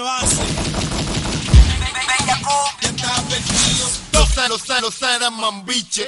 avance. Ya está perdido. Los celos, celos eran mambiche.